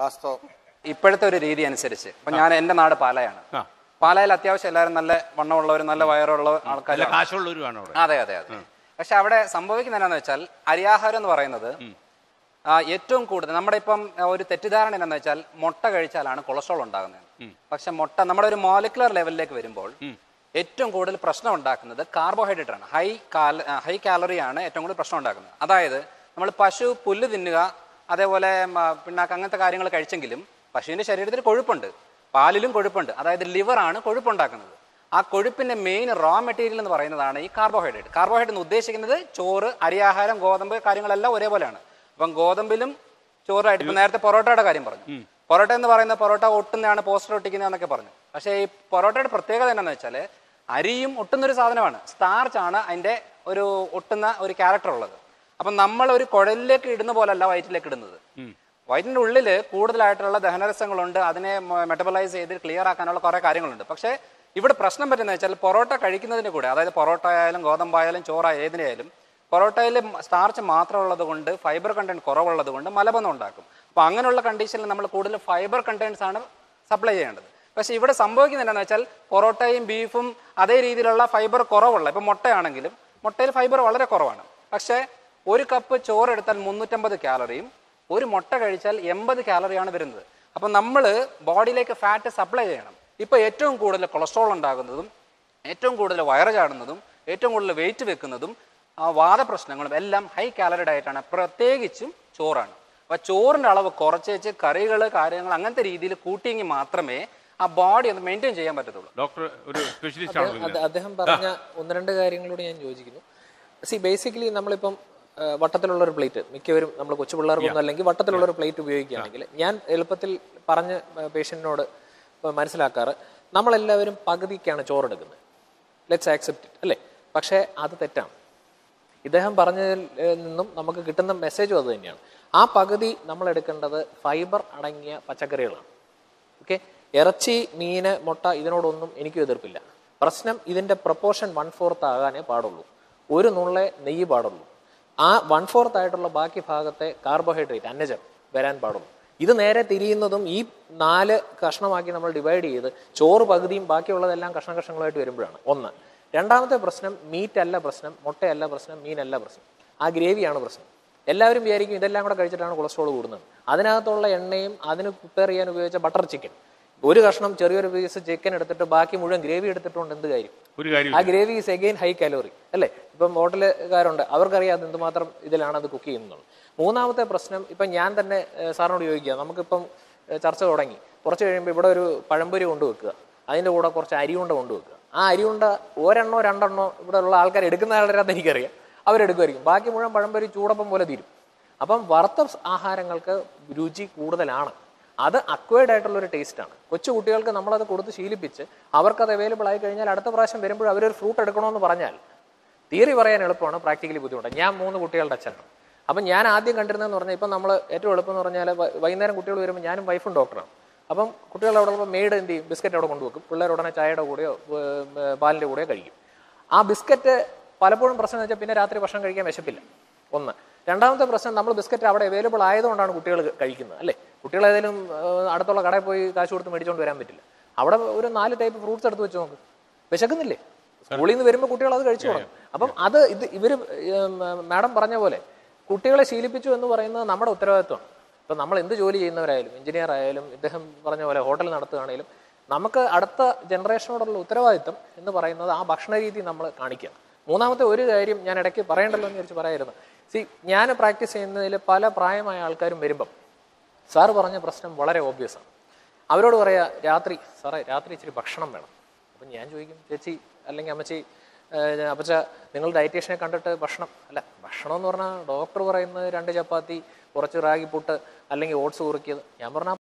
വാസ്തവം ഇപ്പോഴത്തെ ഒരു രീതി അനുസരിച്ച്. ഇപ്പൊ ഞാൻ എന്റെ നാട് പാലയാണ്. പാലയിൽ അത്യാവശ്യം എല്ലാവരും നല്ല വണ്ണമുള്ളവരും നല്ല വയറുള്ള നല്ല ആൾക്കാർ കാശുള്ളവരുമാണ് അവിടെ. അതെ അതെ അതെ. പക്ഷെ അവിടെ സംഭവിക്കുന്ന എന്താണെന്ന് വെച്ചാൽ അരിയാഹാരം എന്ന് പറയുന്നത് ഏറ്റവും കൂടുതൽ നമ്മുടെ ഇപ്പം ഒരു തെറ്റിദ്ധാരണ എന്താണെന്ന് വെച്ചാൽ മുട്ട കഴിച്ചാലാണ് കൊളസ്ട്രോൾ ഉണ്ടാകുന്നത്. പക്ഷെ മുട്ട നമ്മുടെ ഒരു മോളിക്കുലർ ലെവലിലേക്ക് വരുമ്പോൾ ഏറ്റവും കൂടുതൽ പ്രശ്നം ഉണ്ടാക്കുന്നത് കാർബോഹൈഡ്രേറ്റ് ആണ്. ഹൈ കാല ഹൈ കാലറിയാണ് ഏറ്റവും കൂടുതൽ പ്രശ്നം ഉണ്ടാക്കുന്നത്. അതായത് നമ്മൾ പശു പുല്ല് തിന്നുക അതേപോലെ പിണ്ണാക്ക് അങ്ങനത്തെ കാര്യങ്ങൾ കഴിച്ചെങ്കിലും പശുവിന്റെ ശരീരത്തിൽ കൊഴുപ്പുണ്ട്. പാലിലും കൊഴുപ്പുണ്ട്. അതായത് ലിവറാണ് കൊഴുപ്പുണ്ടാക്കുന്നത്. ആ കൊഴുപ്പിന്റെ മെയിൻ റോ മെറ്റീരിയൽ എന്ന് പറയുന്നതാണ് ഈ കാർബോഹൈഡ്രേറ്റ് കാർബോഹൈഡ്രേറ്റ് എന്ന് ഉദ്ദേശിക്കുന്നത് ചോറ് അരിയാഹാരം ഗോതമ്പ് കാര്യങ്ങളെല്ലാം ഒരേപോലെയാണ്. അപ്പം ഗോതമ്പിലും ചോറായിട്ട് ഇപ്പം നേരത്തെ പൊറോട്ടയുടെ കാര്യം പറഞ്ഞു. പൊറോട്ട എന്ന് പറയുന്ന പൊറോട്ട ഒട്ടുന്നതാണ് പോസ്റ്റർ ഒട്ടിക്കുന്നത് എന്നൊക്കെ പറഞ്ഞു. പക്ഷേ ഈ പൊറോട്ടയുടെ പ്രത്യേകത എന്താണെന്ന് വെച്ചാൽ അരിയും ഒട്ടുന്നൊരു സാധനമാണ്. സ്റ്റാർച്ച് ആണ് അതിന്റെ ഒരു ഒട്ടുന്ന ഒരു ക്യാരക്ടർ ഉള്ളത്. അപ്പം നമ്മൾ ഒരു കുഴലിലേക്ക് ഇടുന്ന പോലല്ല വയറ്റിലേക്ക് ഇടുന്നത്. വയറ്റിന്റെ ഉള്ളിൽ കൂടുതലായിട്ടുള്ള ദഹനരസങ്ങളുണ്ട് അതിനെ മെറ്റബലൈസ് ചെയ്ത് ക്ലിയർ ആക്കാനുള്ള കുറെ കാര്യങ്ങളുണ്ട്. പക്ഷേ ഇവിടെ പ്രശ്നം പറ്റുന്നത് വെച്ചാൽ പൊറോട്ട കഴിക്കുന്നതിന് കൂടെ അതായത് പൊറോട്ട ആയാലും ഗോതമ്പായാലും ചോറായാലും ഏതിനായാലും പൊറോട്ടയിൽ സ്റ്റാർച്ച് മാത്രമുള്ളത് കൊണ്ട് ഫൈബർ കണ്ടന്റ് കുറവുള്ളത് കൊണ്ട് മലബന്ധം ഉണ്ടാക്കും. അപ്പൊ അങ്ങനെയുള്ള കണ്ടീഷനിൽ നമ്മൾ കൂടുതൽ ഫൈബർ കണ്ടന്റ്സ് ആണ് സപ്ലൈ ചെയ്യേണ്ടത്. പക്ഷെ ഇവിടെ സംഭവിക്കുന്നത് എന്താണെന്ന് വെച്ചാൽ പൊറോട്ടയും ബീഫും അതേ രീതിയിലുള്ള ഫൈബർ കുറവുള്ള ഇപ്പൊ മുട്ടയാണെങ്കിലും മുട്ടയിൽ ഫൈബർ വളരെ കുറവാണ്. പക്ഷേ ഒരു കപ്പ് ചോറ് എടുത്താൽ മുന്നൂറ്റമ്പത് കാലറിയും ഒരു മുട്ട കഴിച്ചാൽ എൺപത് കാലറിയാണ് വരുന്നത്. അപ്പം നമ്മൾ ബോഡിയിലേക്ക് ഫാറ്റ് സപ്ലൈ ചെയ്യണം. ഇപ്പോൾ ഏറ്റവും കൂടുതൽ കൊളസ്ട്രോൾ ഉണ്ടാകുന്നതും ഏറ്റവും കൂടുതൽ വയറ് ചാടുന്നതും ഏറ്റവും കൂടുതൽ വെയിറ്റ് വെക്കുന്നതും ആ വാദപ്രശ്നങ്ങളും എല്ലാം ഹൈ കാലറി ഡയറ്റാണ് പ്രത്യേകിച്ചും ചോറാണ്. അപ്പോൾ ചോറിന്റെ അളവ് കുറച്ച് വെച്ച് കറികൾ കാര്യങ്ങൾ അങ്ങനത്തെ രീതിയിൽ കൂട്ടിയെങ്കിൽ മാത്രമേ ആ ബോഡി ഒന്ന് മെയിന്റെയിൻ ചെയ്യാൻ പറ്റത്തുള്ളൂ. ഡോക്ടർ ഒരു സ്പെഷ്യലിസ്റ്റ് അദ്ദേഹം- പറഞ്ഞ ഒന്ന് രണ്ട് കാര്യങ്ങളോട് ഞാൻ യോജിക്കുന്നു. സി ബേസിക്കലി നമ്മളിപ്പം വട്ടത്തിലുള്ള ഒരു പ്ലേറ്റ്. മിക്കവരും നമ്മൾ കൊച്ചു പിള്ളേർക്കൊന്നും അല്ലെങ്കിൽ വട്ടത്തിലുള്ള ഒരു പ്ലേറ്റ് ഉപയോഗിക്കുകയാണെങ്കിൽ ഞാൻ എളുപ്പത്തിൽ പറഞ്ഞ് പേഷ്യന്റിനോട് മനസ്സിലാക്കാറ് നമ്മളെല്ലാവരും പകുതിക്കാണ് ചോറെടുക്കുന്നത്. ലെറ്റ്സ് ആക്സെപ്റ്റ് ഇറ്റ് അല്ലേ? പക്ഷേ അത് തെറ്റാണ്. ഇദ്ദേഹം പറഞ്ഞതിൽ നിന്നും നമുക്ക് കിട്ടുന്ന മെസ്സേജും അത് തന്നെയാണ്. ആ പകുതി നമ്മൾ എടുക്കേണ്ടത് ഫൈബർ അടങ്ങിയ പച്ചക്കറികളാണ്. ഓക്കെ ഇറച്ചി മീന് മുട്ട ഇതിനോടൊന്നും എനിക്ക് എതിർപ്പില്ല. പ്രശ്നം ഇതിന്റെ പ്രപ്പോർഷൻ വൺ ഫോർത്ത് ആകാനേ പാടുള്ളൂ. ഒരു നുള്ളേ നെയ്യ് പാടുള്ളൂ. ആ വൺ ഫോർത്ത് ആയിട്ടുള്ള ബാക്കി ഭാഗത്തെ കാർബോഹൈഡ്രേറ്റ് അന്നജം വരാൻ പാടുള്ളൂ. ഇത് നേരെ തിരിയുന്നതും ഈ നാല് കഷ്ണമാക്കി നമ്മൾ ഡിവൈഡ് ചെയ്ത് ചോറ് പകുതിയും ബാക്കിയുള്ളതെല്ലാം കഷ്ണ കഷ്ണങ്ങളായിട്ട് വരുമ്പോഴാണ്. ഒന്ന്. രണ്ടാമത്തെ പ്രശ്നം മീറ്റ് അല്ല പ്രശ്നം മുട്ടയല്ല പ്രശ്നം മീനല്ല പ്രശ്നം. ആ ഗ്രേവിയാണ് പ്രശ്നം. എല്ലാവരും വിചാരിക്കും ഇതെല്ലാം കൂടെ കഴിച്ചിട്ടാണ് കൊളസ്ട്രോൾ കൂടുന്നത്. അതിനകത്തുള്ള എണ്ണയും അതിന് പ്രിപ്പയർ ചെയ്യാൻ ഉപയോഗിച്ച ബട്ടർ ചിക്കൻ ഒരു കഷ്ണം ചെറിയൊരു പീസ് ചിക്കൻ എടുത്തിട്ട് ബാക്കി മുഴുവൻ ഗ്രേവി എടുത്തിട്ടുണ്ട് എന്ത് കാര്യം? ഒരു കാര്യം ആ gravy is again high calorie അല്ലേ? ഇപ്പം ഹോട്ടലുകാരുണ്ട് അവർക്കറിയാം അത് എന്തുമാത്രം ഇതിലാണ് അത് കുക്ക് ചെയ്യുന്നത് മൂന്നാമത്തെ പ്രശ്നം ഇപ്പം ഞാൻ തന്നെ സാറിനോട് ചോദിക്കുക നമുക്കിപ്പം ചർച്ച തുടങ്ങി. കുറച്ച് കഴിയുമ്പോൾ ഇവിടെ ഒരു പഴംപൊരി കൊണ്ടുവെക്കുക അതിന്റെ കൂടെ കുറച്ച് അരി അരിയുണ്ട കൊണ്ടുവെക്കുക ആ അരി അരിയുണ്ട ഒരെണ്ണോ രണ്ടെണ്ണോ ഇവിടെ ഉള്ള ആൾക്കാർ എടുക്കുന്ന ആളുടെ എനിക്കറിയാം. അവരെടുക്കുമായിരിക്കും. ബാക്കി മുഴുവൻ പഴംപൊരി ചൂടപ്പം പോലെ തീരും. അപ്പം വറുത്ത ആഹാരങ്ങൾക്ക് രുചി കൂടുതലാണ്. അത് അക്വേർഡ് ആയിട്ടുള്ള ഒരു ടേസ്റ്റ് ആണ്. കൊച്ചു കുട്ടികൾക്ക് നമ്മളത് കൊടുത്ത് ശീലിപ്പിച്ച് അവർക്കത് അവൈലബിൾ ആയി കഴിഞ്ഞാൽ അടുത്ത പ്രാവശ്യം വരുമ്പോൾ അവരൊരു ഫ്രൂട്ട് എടുക്കണമെന്ന് പറഞ്ഞാൽ തിയറി പറയാൻ എളുപ്പമാണ് പ്രാക്ടിക്കലി ബുദ്ധിമുട്ടാണ്. ഞാൻ മൂന്ന് കുട്ടികളുടെ അച്ഛനാണ്. അപ്പം ഞാൻ ആദ്യം കണ്ടിരുന്നതെന്ന് പറഞ്ഞാൽ ഇപ്പം നമ്മൾ ഏറ്റവും എളുപ്പം എന്ന് പറഞ്ഞാൽ വൈകുന്നേരം കുട്ടികൾ വരുമ്പോൾ ഞാനും വൈഫും ഡോക്ടറാണ് അപ്പം കുട്ടികൾ അവിടെ ഉള്ളപ്പോൾ മെയ്ഡ് എന്ത് ചെയ്യും? ബിസ്ക്കറ്റ് അവിടെ കൊണ്ടുവെക്കും പിള്ളേർ ഉടനെ ചായയുടെ കൂടെയോ പാലിന്റെ കൂടെയോ കഴിക്കും. ആ ബിസ്ക്കറ്റ് പലപ്പോഴും പ്രശ്നം എന്ന് വെച്ചാൽ പിന്നെ രാത്രി ഭക്ഷണം കഴിക്കാൻ വിശപ്പില്ല. ഒന്ന്. രണ്ടാമത്തെ പ്രശ്നം നമ്മൾ ബിസ്ക്കറ്റ് അവിടെ അവൈലബിൾ ആയതുകൊണ്ടാണ് കുട്ടികൾ കഴിക്കുന്നത് അല്ലേ? കുട്ടികൾ ഏതെങ്കിലും അടുത്തുള്ള കടയിൽ പോയി കാശ് കൊടുത്ത് മേടിച്ചുകൊണ്ട് വരാൻ പറ്റില്ല. അവിടെ ഒരു നാല് ടൈപ്പ് ഫ്രൂട്ട്സ് എടുത്ത് വെച്ച് നോക്ക്. വിശക്കുന്നില്ലേ? സ്കൂളിൽ നിന്ന് വരുമ്പോൾ കുട്ടികൾ അത് കഴിച്ചു തുടങ്ങും. അപ്പം അത് ഇത് ഇവർ മാഡം പറഞ്ഞ പോലെ കുട്ടികളെ ശീലിപ്പിച്ചു എന്ന് പറയുന്നത് നമ്മുടെ ഉത്തരവാദിത്വമാണ്. ഇപ്പം നമ്മൾ എന്ത് ജോലി ചെയ്യുന്നവരായാലും എഞ്ചിനീയർ ആയാലും ഇദ്ദേഹം പറഞ്ഞ പോലെ ഹോട്ടൽ നടത്തുകയാണെങ്കിലും നമുക്ക് അടുത്ത ജനറേഷനോടുള്ള ഉത്തരവാദിത്വം എന്ന് പറയുന്നത് ആ ഭക്ഷണ രീതി നമ്മൾ കാണിക്കുക മൂന്നാമത്തെ ഒരു കാര്യം ഞാൻ ഇടയ്ക്ക് പറയണ്ടല്ലോ എന്ന് വിചാരിച്ച് പറയായിരുന്നു. സി ഞാൻ പ്രാക്ടീസ് ചെയ്യുന്നതിൽ പല പ്രായമായ ആൾക്കാരും വരുമ്പം സാറ് പറഞ്ഞ പ്രശ്നം വളരെ ഓബിയസ് ആണ്. അവരോട് പറയാ രാത്രി സാറേ രാത്രി ഇച്ചിരി ഭക്ഷണം വേണം. അപ്പം ഞാൻ ചോദിക്കും ചേച്ചി അല്ലെങ്കിൽ അമ്മച്ചി അപ്പച്ച നിങ്ങൾ ഡയറ്റീഷ്യനെ കണ്ടിട്ട് ഭക്ഷണം? അല്ല ഭക്ഷണം എന്ന് പറഞ്ഞാൽ ഡോക്ടർ പറയുന്നത് രണ്ട് ചപ്പാത്തി കുറച്ച് റാഗി പുട്ട് അല്ലെങ്കിൽ ഓട്സ് കുറുക്കിയത്. ഞാൻ പറഞ്ഞ